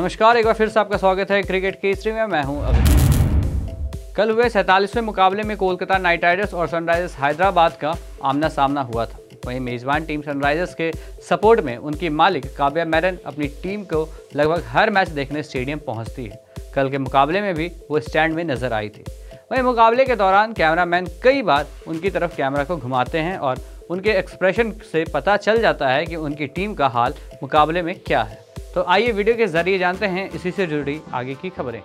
नमस्कार, एक बार फिर से आपका स्वागत है क्रिकेट की हिस्ट्री में। मैं हूँ अभिषेक कल हुए सैंतालीसवें मुकाबले में कोलकाता नाइट राइडर्स और सनराइजर्स हैदराबाद का आमना सामना हुआ था। वहीं मेजबान टीम सनराइजर्स के सपोर्ट में उनकी मालिक काव्या मैरन अपनी टीम को लगभग हर मैच देखने स्टेडियम पहुँचती है। कल के मुकाबले में भी वो स्टैंड में नज़र आई थी। वहीं मुकाबले के दौरान कैमरामैन कई बार उनकी तरफ़ कैमरा को घुमाते हैं और उनके एक्सप्रेशन से पता चल जाता है कि उनकी टीम का हाल मुकाबले में क्या है। तो आइए वीडियो के ज़रिए जानते हैं इसी से जुड़ी आगे की खबरें।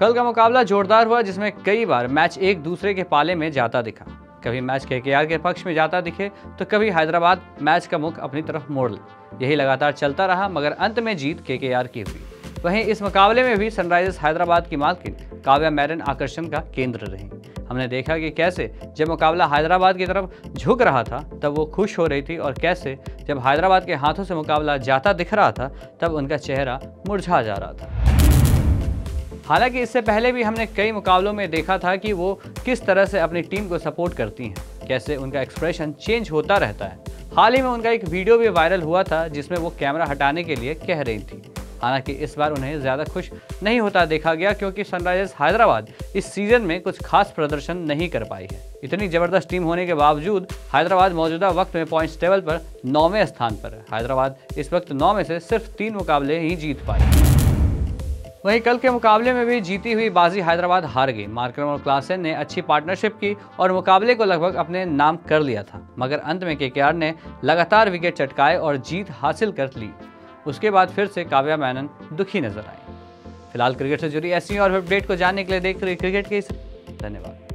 कल का मुकाबला जोरदार हुआ, जिसमें कई बार मैच एक दूसरे के पाले में जाता दिखा। कभी मैच के के के पक्ष में जाता दिखे तो कभी हैदराबाद मैच का मुख अपनी तरफ़ मोड़ ले। यही लगातार चलता रहा, मगर अंत में जीत के की हुई। वहीं इस मुकाबले में भी सनराइजर्स हैदराबाद की मालकिन काव्या मैरन आकर्षण का केंद्र रही। हमने देखा कि कैसे जब मुकाबला हैदराबाद की तरफ़ झुक रहा था, तब वो खुश हो रही थी और कैसे जब हैदराबाद के हाथों से मुकाबला जाता दिख रहा था, तब उनका चेहरा मुरझा जा रहा था। हालाँकि इससे पहले भी हमने कई मुकाबलों में देखा था कि वो किस तरह से अपनी टीम को सपोर्ट करती हैं, कैसे उनका एक्सप्रेशन चेंज होता रहता है। हाल ही में उनका एक वीडियो भी वायरल हुआ था, जिसमें वो कैमरा हटाने के लिए कह रही थी। हालाँकि इस बार उन्हें ज़्यादा खुश नहीं होता देखा गया क्योंकि सनराइजर्स हैदराबाद इस सीज़न में कुछ खास प्रदर्शन नहीं कर पाई है। इतनी ज़बरदस्त टीम होने के बावजूद हैदराबाद मौजूदा वक्त में पॉइंट्स टेबल पर नौवें स्थान पर है। हैदराबाद इस वक्त नौ में से सिर्फ़ तीन मुकाबले ही जीत पाए वहीं कल के मुकाबले में भी जीती हुई बाजी हैदराबाद हार गई। मार्क्रम और क्लासन ने अच्छी पार्टनरशिप की और मुकाबले को लगभग अपने नाम कर लिया था। मगर अंत में के ने लगातार विकेट चटकाए और जीत हासिल कर ली। उसके बाद फिर से काव्या मैनन दुखी नज़र आई फ़िलहाल क्रिकेट से जुड़ी ऐसी और अपडेट को जानने के लिए देख रही क्रिकेट के धन्यवाद।